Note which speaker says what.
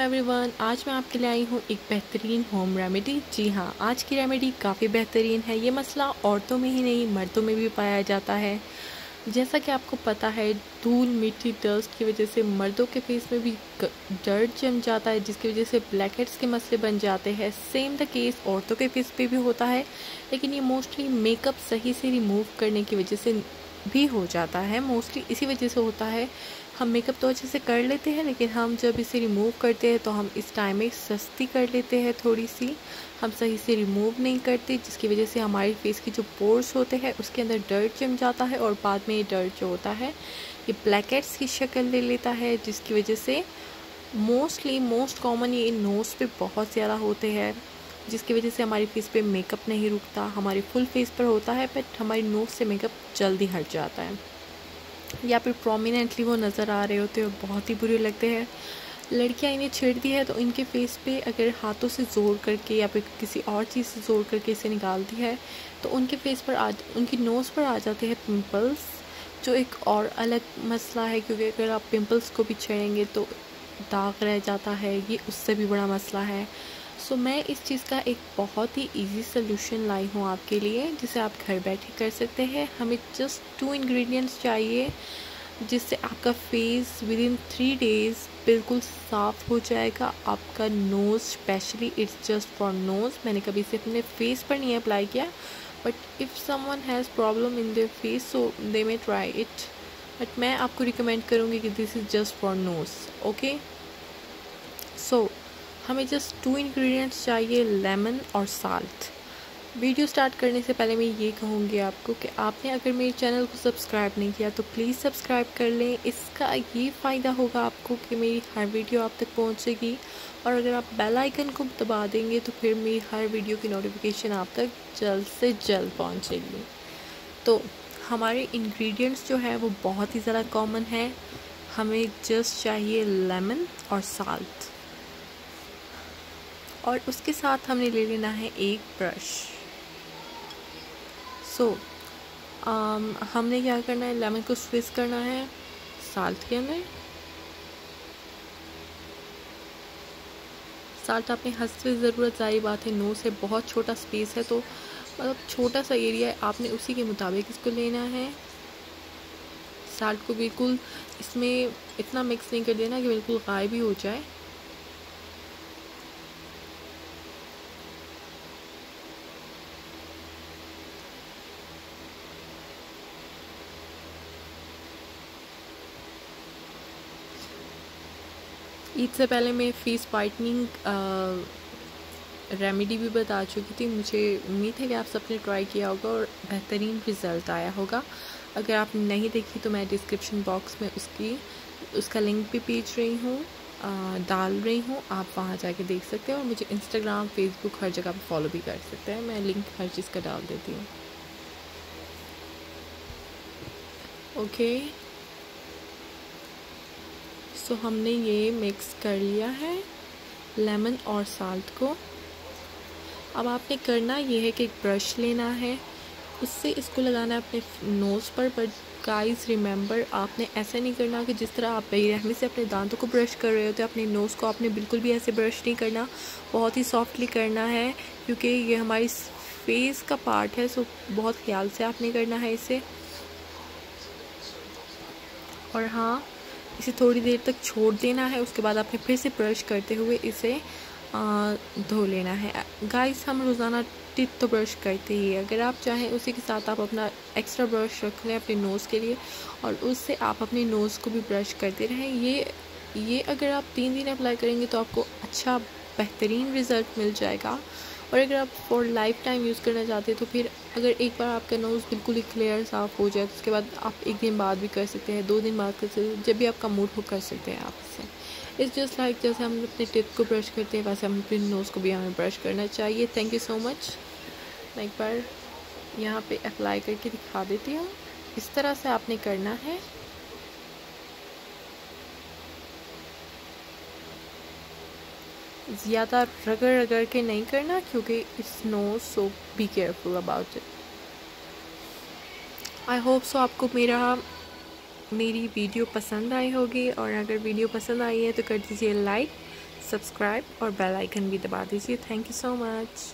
Speaker 1: Everyone आज मैं आपके लिए आई हूँ एक बेहतरीन होम रेमेडी जी हाँ आज की रेमेडी काफ़ी बेहतरीन है। ये मसला औरतों में ही नहीं, मर्दों में भी पाया जाता है। जैसा कि आपको पता है, धूल, मिट्टी डस्ट की वजह से मर्दों के फेस में भी डर्ट जम जाता है, जिसकी वजह से ब्लैक हेड्स के मसले बन जाते हैं। सेम द केस औरतों के फेस पे भी होता है, लेकिन ये मोस्टली मेकअप सही से रिमूव करने की वजह से भी हो जाता है। मोस्टली इसी वजह से होता है हम मेकअप तो अच्छे से कर लेते हैं, लेकिन हम जब इसे रिमूव करते हैं तो हम इस टाइम में सस्ती कर लेते हैं थोड़ी सी हम सही से रिमूव नहीं करते, जिसकी वजह से हमारे फेस की जो पोर्स होते हैं, उसके अंदर डर्ट जम जाता है और बाद में ये डर्ट जो होता है, ये ब्लैकेट्स की शक्ल ले लेता है, जिसकी वजह से मोस्टली मोस्ट कॉमन ये नोज़ पे बहुत ज़्यादा होते हैं, जिसकी वजह से हमारी फेस पे मेकअप नहीं रुकता, हमारे फुल फेस पर होता है बट हमारी नोज़ से मेकअप जल्दी हट जाता है। या फिर प्रोमिनेंटली वो नज़र आ रहे होते हैं, बहुत ही बुरे लगते हैं। लड़कियाँ इन्हें छेड़ती है तो इनके फेस पे अगर हाथों से ज़ोर करके या फिर किसी और चीज़ से ज़ोर करके इसे निकालती है तो उनके फेस पर आ उनकी नोज़ पर आ जाते हैं पिंपल्स जो एक और अलग मसला है, क्योंकि अगर आप पिंपल्स को भी छेड़ेंगे तो दाग रह जाता है, ये उससे भी बड़ा मसला है। सो so, मैं इस चीज़ का एक बहुत ही इजी सोल्यूशन लाई हूँ आपके लिए जिसे आप घर बैठे कर सकते हैं। हमें जस्ट टू इंग्रेडिएंट्स चाहिए जिससे आपका face within three days बिल्कुल साफ़ हो जाएगा। आपका nose specially it's just for nose मैंने कभी इसे अपने फेस पर नहीं अप्लाई किया but if someone has problem in their face so they may try it but मैं आपको रिकमेंड करूँगी कि this is just for nose okay so हमें जस्ट टू इंग्रेडिएंट्स चाहिए लेमन और साल्ट वीडियो स्टार्ट करने से पहले मैं ये कहूँगी आपको कि आपने अगर मेरे चैनल को सब्सक्राइब नहीं किया तो प्लीज़ सब्सक्राइब कर लें। इसका ये फ़ायदा होगा आपको कि मेरी हर वीडियो आप तक पहुँचेगी। और अगर आप बेल आइकन को दबा देंगे तो फिर मेरी हर वीडियो की नोटिफिकेशन आप तक जल्द से जल्द पहुँचेगी। तो हमारे इंग्रेडिएंट्स जो है, वो बहुत ही ज़्यादा कॉमन है। हमें जस्ट चाहिए लेमन और साल्ट और उसके साथ हमने ले लेना है एक ब्रश। सो so, um, हमने क्या करना है? लेमन को स्विस करना है। साल्ट के अंदर साल्ट आपने हंस से ज़रूरत सारी बात है नो से बहुत छोटा स्पेस है तो मतलब छोटा सा एरिया है आपने उसी के मुताबिक इसको लेना है। साल्ट को बिल्कुल इसमें इतना मिक्स नहीं कर देना कि बिल्कुल गायब ही हो जाए। ईद से पहले मैं फेस वाइटनिंग रेमेडी भी बता चुकी थी। मुझे उम्मीद है कि आप सबने ट्राई किया होगा और बेहतरीन रिज़ल्ट आया होगा। अगर आप नहीं देखी तो मैं डिस्क्रिप्शन बॉक्स में उसकी, उसका लिंक भी भेज रही हूँ डाल रही हूँ। आप वहाँ जाके देख सकते हैं और मुझे इंस्टाग्राम फेसबुक हर जगह पर फॉलो भी कर सकते हैं। मैं लिंक हर चीज़ का डाल देती हूँ। Okay okay. सो हमने ये मिक्स कर लिया है लेमन और साल्ट को। अब आपने करना ये है कि एक ब्रश लेना है। उससे इसको लगाना है अपने नोज़ पर बट गाइस रिमेंबर आपने ऐसा नहीं करना कि जिस तरह आप बेरहमी से अपने दांतों को ब्रश कर रहे होते अपने नोज़ को आपने बिल्कुल भी ऐसे ब्रश नहीं करना। बहुत ही सॉफ्टली करना है, क्योंकि ये हमारी फेस का पार्ट है सो बहुत ख्याल से आपने करना है इसे। और हाँ इसे थोड़ी देर तक छोड़ देना है, उसके बाद आपने फिर से ब्रश करते हुए इसे धो लेना है। गाइस हम रोज़ाना टिप तो ब्रश करते ही है। अगर आप चाहें उसी के साथ आप अपना एक्स्ट्रा ब्रश रख लें अपने नोज़ के लिए, और उससे आप अपने नोज़ को भी ब्रश करते रहें। ये ये अगर आप तीन दिन अप्लाई करेंगे तो आपको अच्छा बेहतरीन रिज़ल्ट मिल जाएगा। और अगर आप फॉर लाइफ टाइम यूज़ करना चाहते हैं तो फिर अगर एक बार आपका नोज़ बिल्कुल ही क्लियर साफ़ हो जाए तो उसके बाद आप एक दिन बाद भी कर सकते हैं, दो दिन बाद कर सकते हैं, जब भी आपका मूड हो कर सकते हैं आप इसे इट्स जस्ट लाइक जैसे हम अपने टिप को ब्रश करते हैं, वैसे हम अपने नोज़ को भी हमें ब्रश करना चाहिए। थैंक यू सो मच मैं एक बार यहाँ पे अप्लाई करके दिखा देती हूँ। इस तरह से आपने करना है। ज़्यादा रगड़ रगड़ के नहीं करना क्योंकि it's no so be careful about it I hope so आपको मेरा, मेरी वीडियो पसंद आई होगी और अगर वीडियो पसंद आई है तो कर दीजिए लाइक सब्सक्राइब और बेल आइकन भी दबा दीजिए. Thank you so much